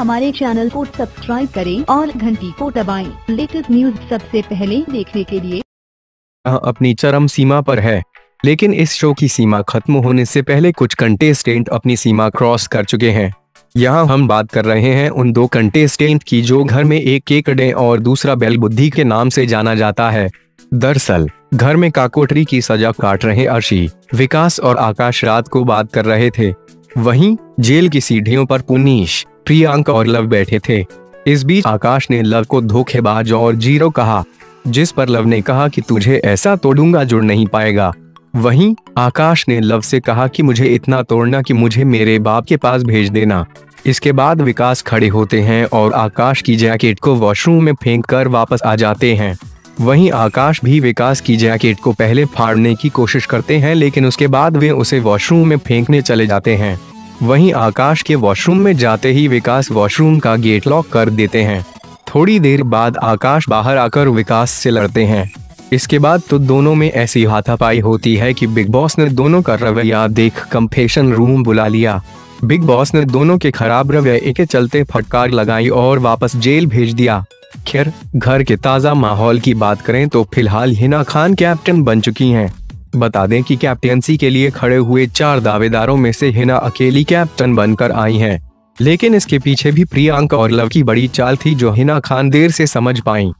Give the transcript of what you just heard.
हमारे चैनल को सब्सक्राइब करें और घंटी को दबाएँ। लेटेस्ट न्यूज़ सबसे पहले देखने के लिए। अपनी चरम सीमा पर है, लेकिन इस शो की सीमा खत्म होने से पहले कुछ कंटेस्टेंट अपनी सीमा क्रॉस कर चुके हैं। यहाँ हम बात कर रहे हैं उन दो कंटेस्टेंट की जो घर में एक केकड़े और दूसरा बैल बुद्धि के नाम से जाना जाता है। दरअसल, घर में काकोटरी की सजा काट रहे अर्शी, विकास और आकाश रात को बात कर रहे थे। वहीं जेल की सीढ़ियों पर पुनीश, प्रियांक और लव बैठे थे। इस बीच आकाश ने लव को धोखेबाज और ज़ीरो कहा, जिस पर लव ने कहा कि तुझे ऐसा तोड़ूँगा जुड़ नहीं पाएगा। वहीं आकाश ने लव से कहा कि मुझे इतना तोड़ना कि मुझे मेरे बाप के पास भेज देना। इसके बाद विकास खड़े होते हैं और आकाश की जैकेट को वॉशरूम में फेंक कर वापस आ जाते हैं। वहीं आकाश भी विकास की जैकेट को पहले फाड़ने की कोशिश करते हैं, लेकिन उसके बाद वे उसे वॉशरूम में फेंकने चले जाते हैं। वहीं आकाश के वॉशरूम में जाते ही विकास वॉशरूम का गेट लॉक कर देते हैं। थोड़ी देर बाद आकाश बाहर आकर विकास से लड़ते हैं। इसके बाद तो दोनों में ऐसी हाथापाई होती है कि बिग बॉस ने दोनों का रवैया देख कंफेशन रूम बुला लिया। बिग बॉस ने दोनों के खराब रवैये के चलते फटकार लगाई और वापस जेल भेज दिया। खैर, घर के ताज़ा माहौल की बात करें तो फ़िलहाल हिना खान कैप्टन बन चुकी हैं। बता दें कि कैप्टेंसी के लिए खड़े हुए चार दावेदारों में से हिना अकेली कैप्टन बनकर आई हैं। लेकिन इसके पीछे भी प्रियांक और लव की बड़ी चाल थी जो हिना खान देर से समझ पाई।